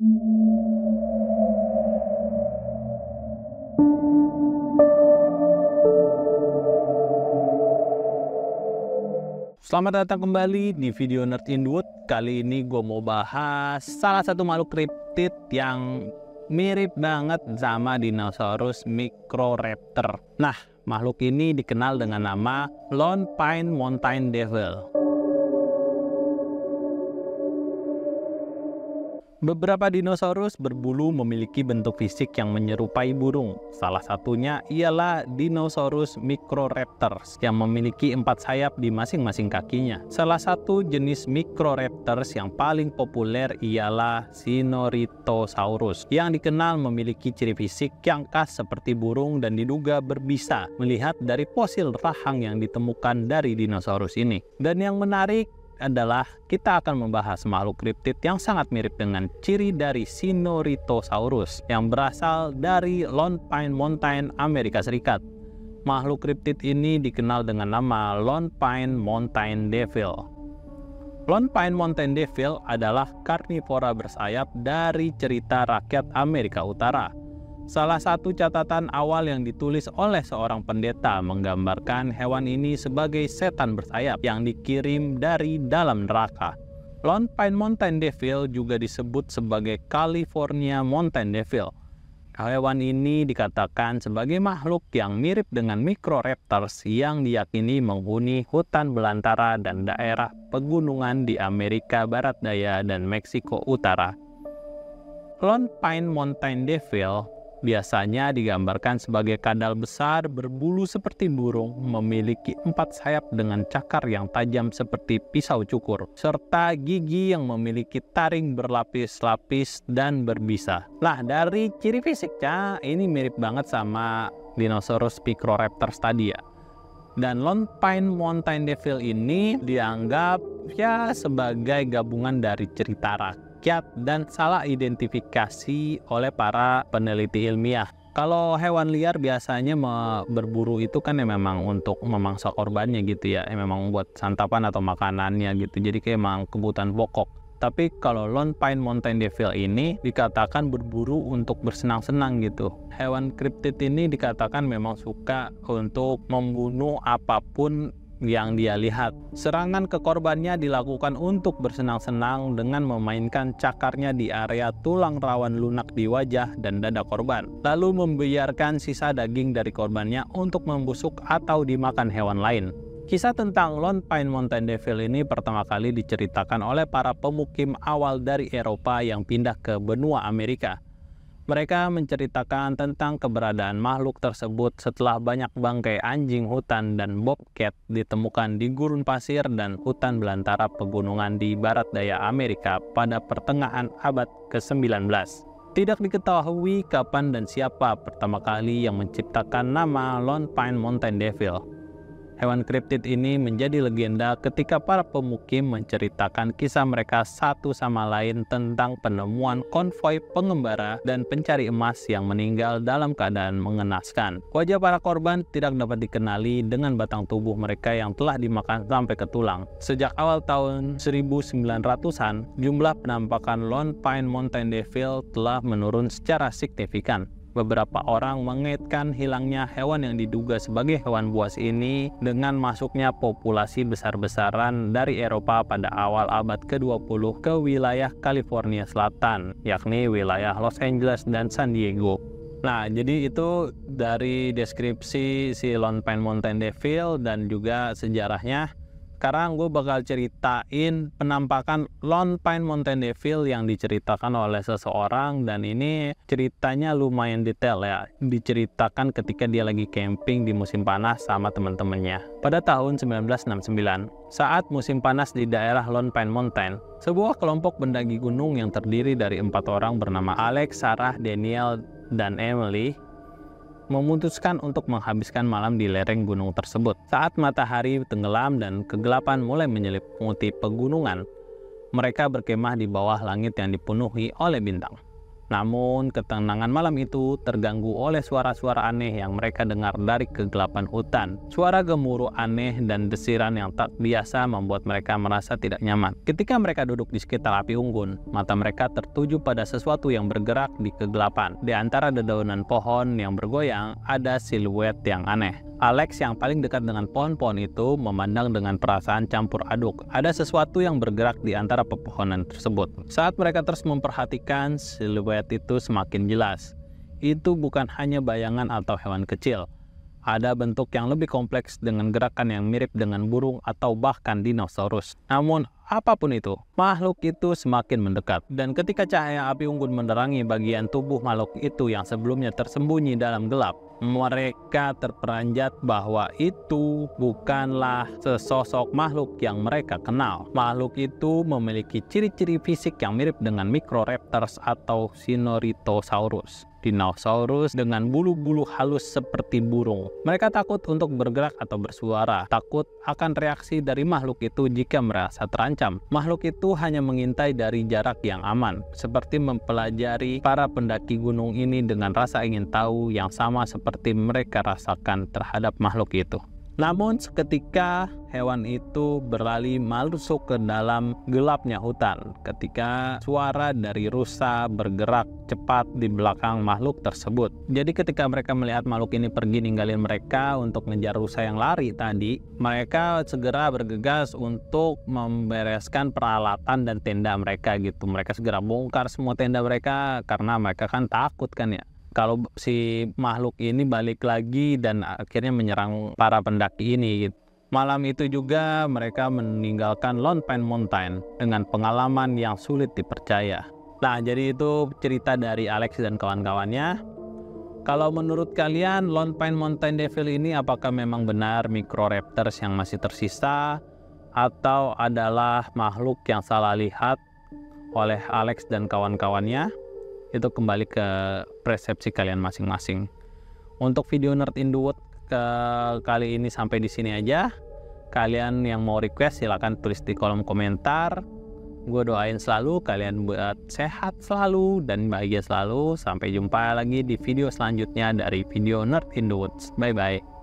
Selamat datang kembali di video Nerd in. Kali ini gue mau bahas salah satu makhluk kriptid yang mirip banget sama dinosaurus Microraptor. Nah, makhluk ini dikenal dengan nama Lone Pine Mountain Devil. Beberapa dinosaurus berbulu memiliki bentuk fisik yang menyerupai burung. Salah satunya ialah dinosaurus Microraptors yang memiliki empat sayap di masing-masing kakinya. Salah satu jenis Microraptors yang paling populer ialah Sinoritosaurus yang dikenal memiliki ciri fisik yang khas seperti burung dan diduga berbisa melihat dari fosil rahang yang ditemukan dari dinosaurus ini. Dan yang menarik adalah kita akan membahas makhluk kriptid yang sangat mirip dengan ciri dari Sinoritosaurus yang berasal dari Lone Pine Mountain, Amerika Serikat. Makhluk kriptid ini dikenal dengan nama Lone Pine Mountain Devil. Lone Pine Mountain Devil adalah karnivora bersayap dari cerita rakyat Amerika Utara Salah satu catatan awal yang ditulis oleh seorang pendeta menggambarkan hewan ini sebagai setan bersayap yang dikirim dari dalam neraka. Lone Pine Mountain Devil juga disebut sebagai California Mountain Devil. Hewan ini dikatakan sebagai makhluk yang mirip dengan Microraptors yang diyakini menghuni hutan belantara dan daerah pegunungan di Amerika Barat Daya dan Meksiko Utara. Lone Pine Mountain Devil biasanya digambarkan sebagai kadal besar berbulu seperti burung, memiliki empat sayap dengan cakar yang tajam seperti pisau cukur, serta gigi yang memiliki taring berlapis-lapis dan berbisa. Lah, dari ciri fisiknya ini mirip banget sama dinosaurus Picroraptors tadi ya. Dan Lone Pine Mountain Devil ini dianggap ya sebagai gabungan dari cerita rakyat rakyat dan salah identifikasi oleh para peneliti ilmiah. Kalau hewan liar biasanya berburu itu kan ya memang untuk memangsa korbannya gitu ya, ya memang buat santapan atau makanannya gitu. Jadi kayak memang kebutuhan pokok. Tapi kalau Lone Pine Mountain Devil ini dikatakan berburu untuk bersenang-senang gitu. Hewan kriptid ini dikatakan memang suka untuk membunuh apa pun yang dia lihat. Serangan ke korbannya dilakukan untuk bersenang-senang dengan memainkan cakarnya di area tulang rawan lunak di wajah dan dada korban, lalu membiarkan sisa daging dari korbannya untuk membusuk atau dimakan hewan lain. Kisah tentang Lone Pine Mountain Devil ini pertama kali diceritakan oleh para pemukim awal dari Eropa yang pindah ke benua Amerika. Mereka menceritakan tentang keberadaan makhluk tersebut setelah banyak bangkai anjing hutan dan bobcat ditemukan di gurun pasir dan hutan belantara pegunungan di barat daya Amerika pada pertengahan abad ke-19. Tidak diketahui kapan dan siapa pertama kali yang menciptakan nama Lone Pine Mountain Devil. Hewan kriptid ini menjadi legenda ketika para pemukim menceritakan kisah mereka satu sama lain tentang penemuan konvoi pengembara dan pencari emas yang meninggal dalam keadaan mengenaskan. Wajah para korban tidak dapat dikenali dengan batang tubuh mereka yang telah dimakan sampai ke tulang. Sejak awal tahun 1900-an, jumlah penampakan Lone Pine Mountain Devil telah menurun secara signifikan. Beberapa orang mengaitkan hilangnya hewan yang diduga sebagai hewan buas ini dengan masuknya populasi besar-besaran dari Eropa pada awal abad ke-20 ke wilayah California Selatan, yakni wilayah Los Angeles dan San Diego. Nah, jadi itu dari deskripsi si Lone Pine Mountain Devil dan juga sejarahnya sekarang gue bakal ceritain penampakan Lone Pine Mountain Devil yang diceritakan oleh seseorang dan ini ceritanya lumayan detail ya. Diceritakan ketika dia lagi camping di musim panas sama teman-temannya. Pada tahun 1969, saat musim panas di daerah Lone Pine Mountain, sebuah kelompok pendaki gunung yang terdiri dari empat orang bernama Alex, Sarah, Daniel, dan Emily memutuskan untuk menghabiskan malam di lereng gunung tersebut. Saat matahari tenggelam dan kegelapan mulai menyelimuti pegunungan, mereka berkemah di bawah langit yang dipenuhi oleh bintang. Namun, ketenangan malam itu terganggu oleh suara-suara aneh yang mereka dengar dari kegelapan hutan. Suara gemuruh aneh dan desiran yang tak biasa membuat mereka merasa tidak nyaman. Ketika mereka duduk di sekitar api unggun, mata mereka tertuju pada sesuatu yang bergerak di kegelapan. Di antara dedaunan pohon yang bergoyang, ada siluet yang aneh. Alex yang paling dekat dengan pohon-pohon itu memandang dengan perasaan campur aduk. Ada sesuatu yang bergerak di antara pepohonan tersebut. Saat mereka terus memperhatikan, siluet itu semakin jelas. Itu bukan hanya bayangan atau hewan kecil. Ada bentuk yang lebih kompleks dengan gerakan yang mirip dengan burung atau bahkan dinosaurus. Namun, apa pun itu, makhluk itu semakin mendekat. Dan ketika cahaya api unggun menerangi bagian tubuh makhluk itu yang sebelumnya tersembunyi dalam gelap, mereka terperanjat bahwa itu bukanlah sesosok makhluk yang mereka kenal. Makhluk itu memiliki ciri-ciri fisik yang mirip dengan Microraptors atau Sinoritosaurus dinosaurus dengan bulu-bulu halus seperti burung. Mereka takut untuk bergerak atau bersuara, takut akan reaksi dari makhluk itu jika merasa terancam. Makhluk itu hanya mengintai dari jarak yang aman, seperti mempelajari para pendaki gunung ini dengan rasa ingin tahu yang sama seperti mereka rasakan terhadap makhluk itu. Namun seketika hewan itu berlari masuk ke dalam gelapnya hutan ketika suara dari rusa bergerak cepat di belakang makhluk tersebut. Jadi ketika mereka melihat makhluk ini pergi ninggalin mereka untuk ngejar rusa yang lari tadi, mereka segera bergegas untuk membereskan peralatan dan tenda mereka gitu. Mereka segera bongkar semua tenda mereka karena mereka kan takut kan ya kalau si makhluk ini balik lagi dan akhirnya menyerang para pendaki ini gitu. Malam itu juga mereka meninggalkan Lone Pine Mountain dengan pengalaman yang sulit dipercaya. Nah, jadi itu cerita dari Alex dan kawan-kawannya. Kalau menurut kalian Lone Pine Mountain Devil ini apakah memang benar Microraptors yang masih tersisa atau adalah makhluk yang salah lihat oleh Alex dan kawan-kawannya? Itu kembali ke persepsi kalian masing-masing. Untuk video Nerd in the Wood ke kali ini sampai di sini aja. Kalian yang mau request silahkan tulis di kolom komentar. Gue doain selalu kalian buat sehat selalu dan bahagia selalu. Sampai jumpa lagi di video selanjutnya dari video Nerd in the Woods. Bye bye.